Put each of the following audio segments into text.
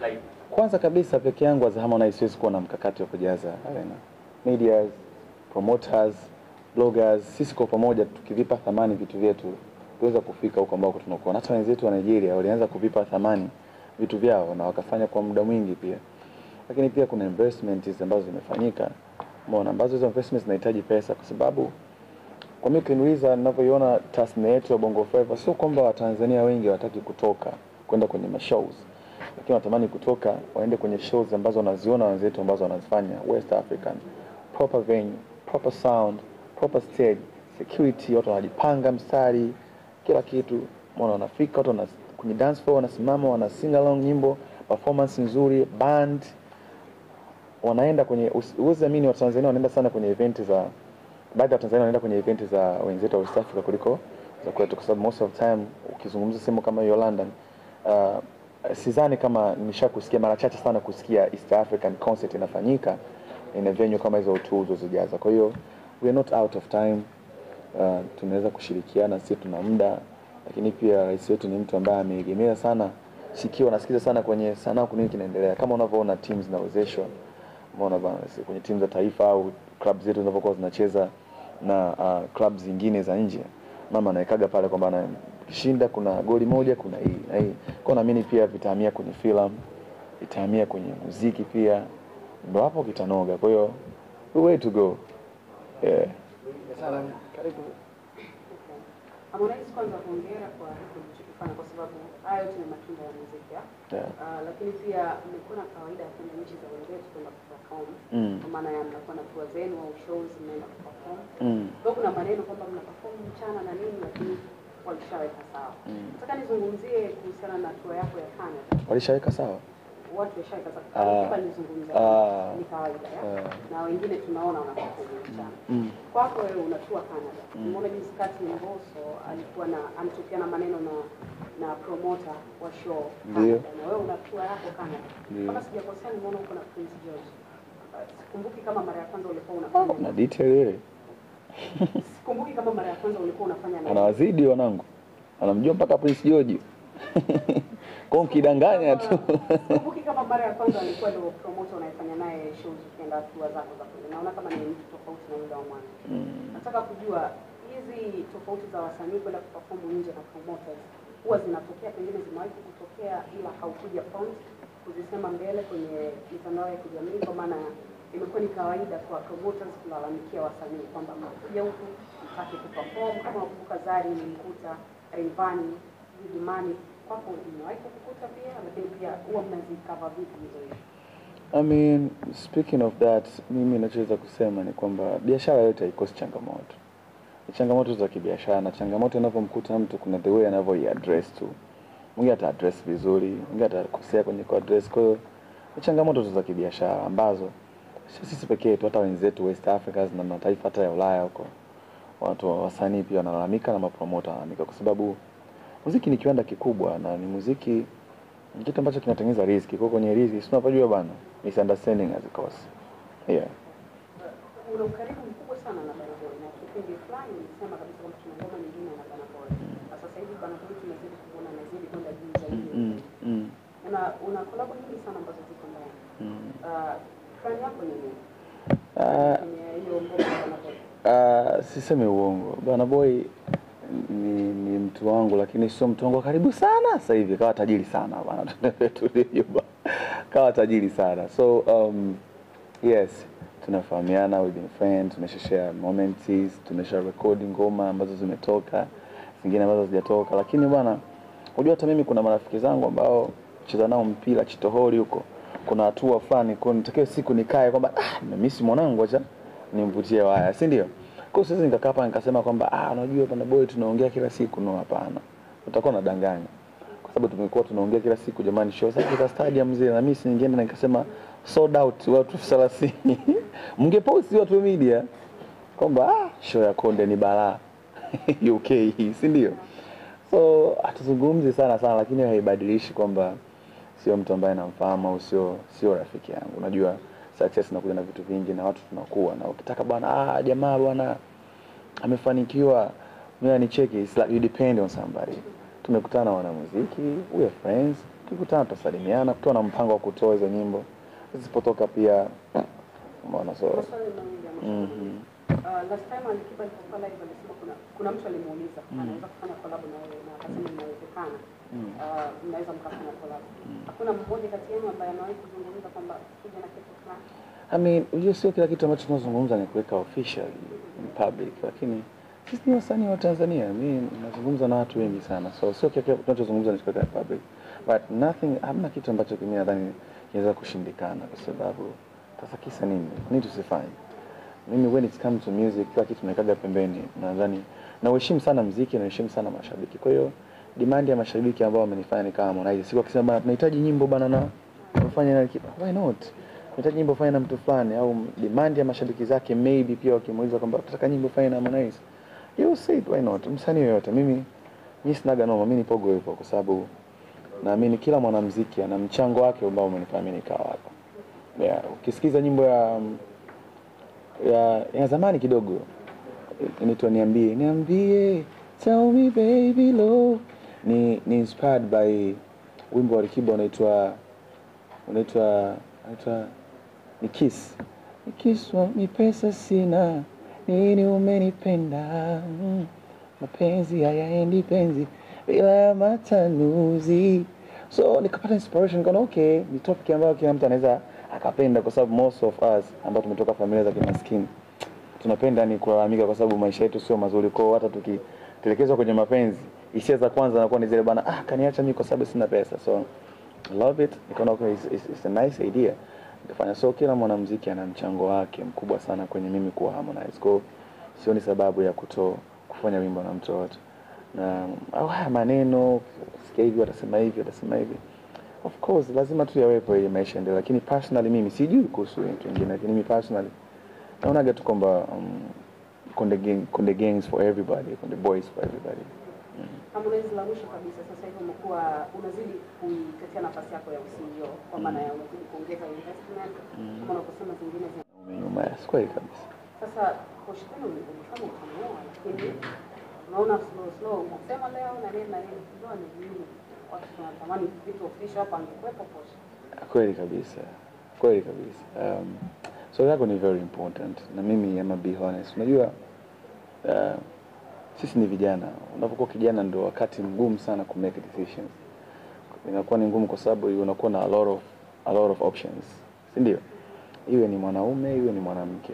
like Kwanza kabisa peke yangu as Harmonize siwezi kuwa na mkakati wa kujaza arena. Medias, promoters, bloggers, sisi kwa pamoja tukivipa thamani vitu vyetu tuweza kufika huko ambako tunakuwa. Hata wenzetu wa Nigeria walianza kuvipa thamani vitu vyao na wakafanya kwa muda mwingi pia. Lakini pia kuna investments ambazo zimefanyika, umeona, ambazo hizo investments zinahitaji pesa kwa sababu kwa mimi ukiniuliza, ninavyoiona tasnia yetu ya Bongo Flava, sio kwamba Watanzania wengi hawataki kutoka kwenda kwenye mashows, lakini wanatamani kutoka waende kwenye shows ambazo wanaziona wenzetu ambazo wanazifanya West African, proper venue, proper sound, proper stage, security, watu wanajipanga mstari, kila kitu, Mbona wanafika watu kwenye dance floor wanasimama, wana sing along nyimbo, performance nzuri, band wanaenda kwenye uzamini. amini, Watanzania wanaenda sana kwenye event za baadhi ya Watanzania wanaenda kwenye event za wenzetu wa West Africa kuliko za kwetu, kwa sababu most of time ukizungumza sehemu kama hiyo London, uh, sidhani kama nimesha kusikia mara chache sana kusikia East African concert inafanyika in a venue kama hizo tu ulizozijaza. Kwa hiyo we are not out of time. Uh, tunaweza kushirikiana, sisi tuna muda, lakini pia rais wetu ni mtu ambaye ameegemea sana sikio, nasikiza sana kwenye sanaa, kunini kinaendelea, kama unavyoona timu zinawezeshwa umeona bana, kwenye timu za taifa au club zetu zinapokuwa zinacheza na uh, club zingine za nje, mama anaekaga pale kwamba kishinda kuna goli moja, kuna hii na hii. Kwa naamini pia vitahamia kwenye filamu, vitahamia kwenye muziki pia, ndo hapo kitanoga. Kwa hiyo we way to go yeah. Harmonize, kwanza hongera kwa hiki ulichokifanya kwa sababu hayo yote ni matunda ya muziki. Yeah. Uh, lakini pia mmekuwa na kawaida ya kwenda nchi za wenzetu kwenda kuperform Mm. kwa maana ya mnakuwa na tour zenu au shows mnaenda kuperform. Mm. Kwa kuna maneno kwamba mnaperform mchana na nini, lakini walishaweka sawa. Mm. Nizungumzie kuhusiana na tour yako ya Canada. Walishaweka sawa Watu washaweka sawa. Ah. Kama nizungumza Ah. ni kawaida ya. Ah. Na wengine tunaona wana perform mchana. mm. Kwako wewe unatua Canada. Umeona jinsi Kati Mbosso alikuwa na anatupiana maneno na na promoter wa show Ndio. Na wewe unatua yako Canada. Mpaka sijakosea nimeona uko na Prince George. Sikumbuki kama mara ya kwanza ulikuwa unafanya. na detail ile Sikumbuki kama mara ya kwanza ulikuwa unafanya na anawazidi wanangu, anamjua mpaka Prince George. Kwa mkidanganya tu. Sikumbuki kama mara ya kwanza alikuwa ndio promoter unayefanya naye shows ukienda tour zako za kule. Naona kama ni mtu tofauti na yule wa mwanzo. Nataka kujua hizi tofauti za wasanii kwenda kuperform nje na promoters huwa zinatokea, pengine zimewahi kutokea, ila haukuja front kuzisema mbele kwenye mitandao ya kijamii, kwa maana imekuwa ni kawaida kwa promoters kulalamikia wasanii kwamba mnakuja huku mtaki kuperform. Kama unakumbuka Zari nilimkuta Rayvanny, Vidimani, kwako imewahi kukukuta pia, lakini pia huwa mnazikava vipi hizo hizo? I mean, speaking of that, mimi nachoweza kusema ni kwamba biashara yote haikosi changamoto. Changamoto za kibiashara na changamoto inavyomkuta mtu kuna the way anavyoiaddress tu. Mwingine ata address vizuri, mwingine atakosea kwenye kuaddress. Kwa hiyo changamoto tu za kibiashara ambazo sio sisi pekee tu, hata wenzetu West Africa na mataifa hata ya Ulaya huko, watu wasanii pia wanalalamika na mapromota wanalalamika, kwa sababu muziki ni kiwanda kikubwa na ni muziki ni kitu ambacho kinatengeneza riziki. Kwa kwenye riziki, si unapojua bana, misunderstanding hazikosi. Yeah. una ukaribu mkubwa sana na Burna Boy na kipindi fulani ulisema kabisa kwamba tuna ngoma nyingine na Burna Boy. Na sasa hivi Burna Boy tunazidi kuona anazidi kwenda juu zaidi. Mm, mm, Una una collab nyingi sana ambazo ziko ndani. Uh? Ah. Ah, siseme uongo. Bwana Boy ni, ni mtu wangu lakini sio mtu wangu wa karibu sana. Sasa hivi kawa tajiri sana bwana, kawa tajiri sana. So um, yes, tunafahamiana, we've been friends, tumesha share moments, tumesha record ngoma ambazo zimetoka, zingine ambazo hazijatoka, lakini bwana, unajua hata mimi kuna marafiki zangu ambao cheza nao mpira chitohori huko, kuna hatua fulani kwa nitakiwa siku nikae kwamba ah, nimemisi mwanangu, acha nimvutie waya, si ndio? Kwa hiyo nikakaa hapa nikasema kwamba ah, unajua bwana Boy tunaongea kila siku. No, hapana, utakuwa unadanganya kwa sababu tumekuwa tunaongea kila siku, jamani, show zake za stadium zile, na mimi si ningeenda nikasema sold out watu 30 mngepost watu wa media kwamba ah, show ya Konde ni balaa UK si ndio? So hatuzungumzi sana sana, lakini haibadilishi kwamba sio mtu ambaye namfahamu au sio sio rafiki yangu. Unajua success inakuja na vitu vingi na watu tunakuwa na. Ukitaka bwana, ah, jamaa bwana amefanikiwa, mimi anicheki, it's like you depend on somebody. Tumekutana wanamuziki, we are friends, tukikutana tutasalimiana, kutoa na mpango wa kutoa hizo nyimbo. Zisipotoka pia umeona so mm -hmm. Uh, last time alikipa alipokuwa live alisema kuna kuna mtu alimuuliza. Anaweza kufanya collab na wewe na akasema inawezekana. Uh, mnaweza mkafanya collab. Hakuna mmoja kati yenu ambaye amewahi kuzungumza kwamba kuja na kitu fulani. I mean, unajua sio kila kitu ambacho tunazungumza ni kuweka official in public, lakini sisi ni wasanii wa Tanzania. Mi nazungumza na watu wengi sana, so sio kila kitu tunachozungumza ni kuweka public, but nothing, hamna kitu ambacho kimi nadhani kinaweza kushindikana, kwa sababu sasa kisa nini? Nini tusifanye? Mimi when it comes to music, kila kitu naikaga pembeni. Nadhani na uheshimu sana mziki na uheshimu sana mashabiki. Kwa hiyo demand ya mashabiki ambao wamenifanya ni kama Harmonize, siku akisema bana, tunahitaji nyimbo bana na kufanya na why not? Tunahitaji nyimbo fanye na mtu fulani, au demand ya mashabiki zake maybe pia wakimuuliza kwamba tunataka nyimbo fanye na Harmonize, you say it, why not? Msanii yoyote, mimi mimi sinaga noma, mimi nipogo hivyo kwa sababu naamini kila mwanamuziki ana mchango wake ambao umenifanya mimi nikawa hapa. Yeah, ukisikiza nyimbo ya ya, ya zamani kidogo inaitwa niambie niambie tell me baby lo ni, ni inspired by wimbo wa Alikiba unaitwa unaitwa unaitwa ni kiss. Ni kiss ni pesa sina nini umenipenda? Mm. mapenzi hayaendi penzi bila ya matanuzi. So nikapata inspiration nikaona okay ni topic ambayo kila mtu anaweza akapenda kwa sababu most of us ambao tumetoka familia za kimaskini tunapenda ni kulalamika kwa sababu maisha yetu sio mazuri. Kwao hata tukitelekezwa kwenye mapenzi hisia za kwanza nakuwa ni zile bana ah kaniacha mimi kwa sababu sina pesa. So I love it. Nikaona okay, it's, it's, it's a nice idea. Nikafanya so kila mwanamuziki ana mchango wake mkubwa sana kwenye mimi kuwa Harmonize. Kwao sioni sababu ya kuto kufanya wimbo na mtu wote na au haya maneno sikia hivi watasema hivi watasema hivi. Of course lazima tu yawepo ili maisha endelee lakini personally mimi sijui kuhusu watu wengine lakini mimi personally naonaga tu kwamba um, konde, gang, konde gangs for everybody konde boys for everybody. Harmonize, la mwisho kabisa, sasa hivi umekuwa unazidi kuikatia nafasi yako ya usingio, kwa maana ya unazidi kuongeza investment kama unavyosema zingine umenyuma ya kweli kabisa. Sasa lakini unaona slow slow, unasema leo na nini na nini, ndio ni nini? Watu vitu official hapa, angekuwepo kweli kabisa. Kweli kabisa. Um, so yako ni very important. Na mimi ama be honest. Unajua uh, sisi ni vijana. Unapokuwa kijana ndio wakati mgumu sana ku make decisions. Inakuwa ni ngumu kwa sababu unakuwa na a lot of, a lot of options. Si ndio? Iwe ni mwanaume iwe ni mwanamke.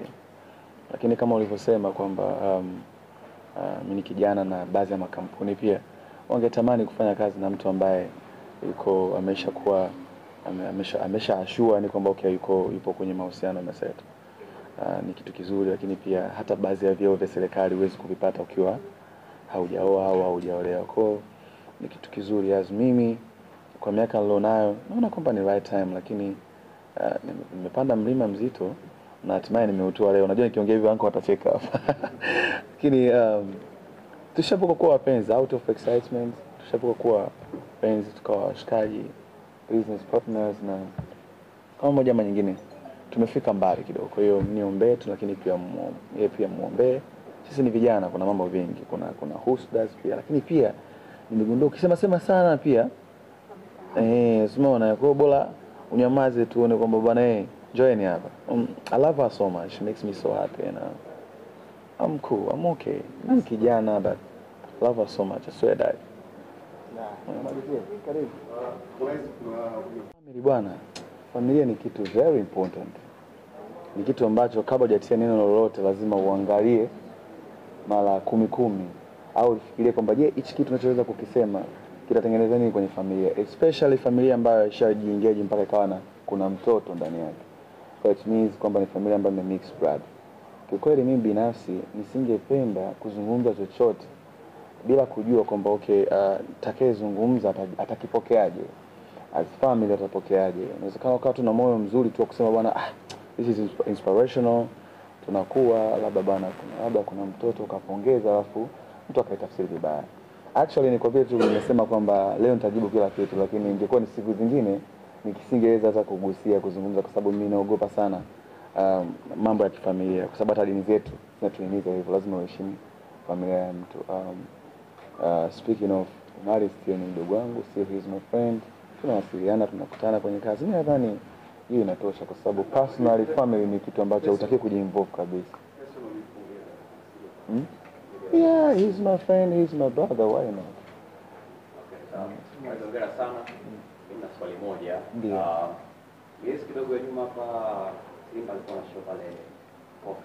Lakini kama ulivyosema kwamba um, uh, mimi ni kijana na baadhi ya makampuni pia wangetamani kufanya kazi na mtu ambaye yuko ameshakuwa kuwa amesha amesha ashua ni kwamba okay yuko yupo kwenye mahusiano na SETA. Uh, ni kitu kizuri, lakini pia hata baadhi ya vyeo vya serikali huwezi kuvipata ukiwa haujaoa au haujaolewa. Kwa ni kitu kizuri. As mimi kwa miaka nilionayo naona kwamba ni right time, lakini uh, nimepanda mlima mzito na hatimaye nimeutua leo. Najua nikiongea hivyo wangu watafika hapa lakini um, tushavuka kuwa wapenzi out of excitement, tushavuka kuwa wapenzi tukawa washikaji business partners na kama moja ama nyingine tumefika mbali kidogo. Kwa hiyo niombee tu, lakini pia yeye pia muombee. Sisi ni vijana, kuna mambo mengi, kuna kuna husdas pia, lakini pia nimegundua ukisema sema sana pia eh, umeona. Kwa bora unyamaze tuone kwamba bwana eh, join hapa. Um, I love her so much, she makes me so happy and uh, I'm cool, I'm okay. I'm kijana but love her so much, I swear that. Bwana, familia ni kitu very important, ni kitu ambacho kabla hujatia neno lolote lazima uangalie mara kumi kumi, au ufikirie kwamba je, hichi kitu unachoweza kukisema kitatengeneza nini kwenye familia, especially familia ambayo ishajiingiaji mpaka ikawa na kuna mtoto ndani yake, so it means kwamba ni familia ambayo ime mix blood. Kiukweli mimi binafsi nisingependa kuzungumza chochote bila kujua kwamba okay, uh, takayezungumza atakipokeaje as family atapokeaje. Inawezekana ukawa tuna moyo mzuri tu kusema bwana, ah, this is inspirational, tunakuwa labda bwana, labda kuna mtoto ukapongeza, alafu mtu akaitafsiri vibaya. Actually ni kwa vile tu nimesema kwamba leo nitajibu kila kitu, lakini ingekuwa ni siku zingine nikisingeweza hata kugusia kuzungumza, kwa sababu mimi naogopa sana um, mambo ya kifamilia, kwa sababu hata dini zetu zinatuhimiza hivyo, lazima uheshimu familia ya mtu um, Uh, speaking of Omari still ni mdogo wangu, still he is my friend. tunawasiliana, tunakutana kwenye kazi. Mimi nadhani hiyo inatosha, kwa sababu personal family ni kitu ambacho hutaki kujiinvolve kabisa. Hmm? Yeah, he's my friend, he's my brother, why not? Hongera sana. Mimi na swali moja. Ndio. Yes, kidogo ya nyuma hapa Simba alikuwa na show pale